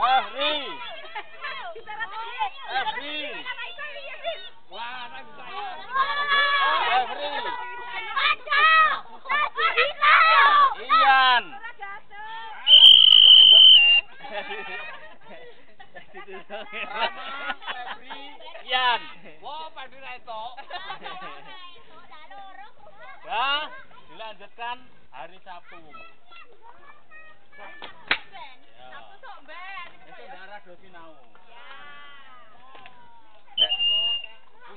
Afri. Afri. Wah, anak saya. Afri. Ian. Itu mbok nek. Ian. Wah, ra etok. Ya, dilanjutkan hari Sabtu. sound